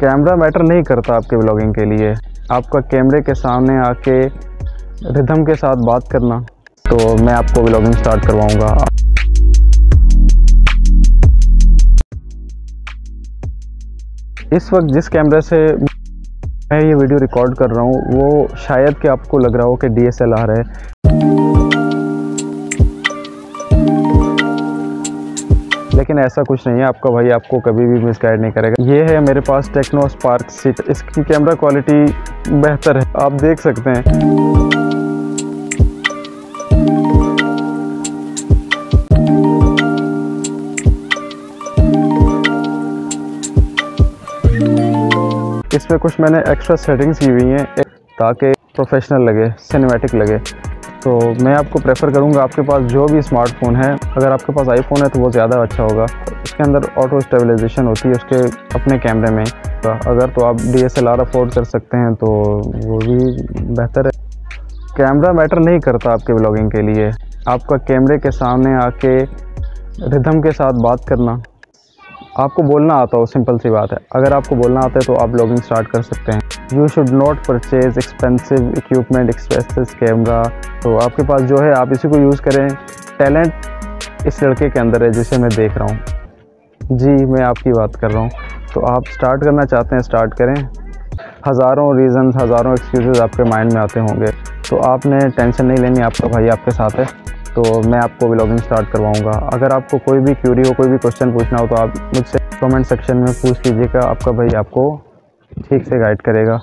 Camera matter नहीं करता आपके ब्लॉगिंग के लिए। आपका कैमरे के सामने आके रिदम के साथ बात करना। तो मैं आपको ब्लॉगिंग स्टार्ट करवाऊँगा। इस वक्त जिस कैमरे से मैं ये वीडियो रिकॉर्ड कर रहा हूँ, वो शायद कि आपको लग रहा हो कि डी एस एल आर है। लेकिन ऐसा कुछ नहीं है, आपका भाई आपको कभी भी मिसगाइड नहीं करेगा। ये है मेरे पास टेक्नो स्पार्क सीट इसकी कैमरा क्वालिटी बेहतर है। आप देख सकते हैं। इसमें कुछ मैंने एक्स्ट्रा सेटिंग्स की हुई हैं, ताकि प्रोफेशनल लगे सिनेमैटिक लगे। तो मैं आपको प्रेफर करूँगा आपके पास जो भी स्मार्टफ़ोन है। अगर आपके पास आईफोन है तो वो ज़्यादा अच्छा होगा। उसके अंदर ऑटो स्टेबलाइजेशन होती है उसके अपने कैमरे में। तो अगर तो आप डी एस अफोर्ड कर सकते हैं तो वो भी बेहतर है। कैमरा मैटर नहीं करता आपके ब्लॉगिंग के लिए। आपका कैमरे के सामने आके रिदम के साथ बात करना। आपको बोलना आता हो सिंपल सी बात है। अगर आपको बोलना आता है तो आप ब्लॉगिंग स्टार्ट कर सकते हैं। You should not purchase expensive equipment expensive camera तो आपके पास जो है, आप इसी को यूज़ करें। टैलेंट इस लड़के के अंदर है, जिसे मैं देख रहा हूँ। जी, मैं आपकी बात कर रहा हूँ। तो आप स्टार्ट करना चाहते हैं स्टार्ट करें। हज़ारों रीज़न हज़ारों एक्सक्यूज़ आपके माइंड में आते होंगे। तो आपने टेंशन नहीं लेनी, आपका भाई आपके साथ है। तो मैं आपको ब्लॉगिंग स्टार्ट करवाऊँगा। अगर आपको कोई भी क्यूरी हो, कोई भी क्वेश्चन पूछना हो तो आप मुझसे कमेंट सेक्शन में पूछ लीजिएगा। आपका भाई आपको ठीक से गाइड करेगा।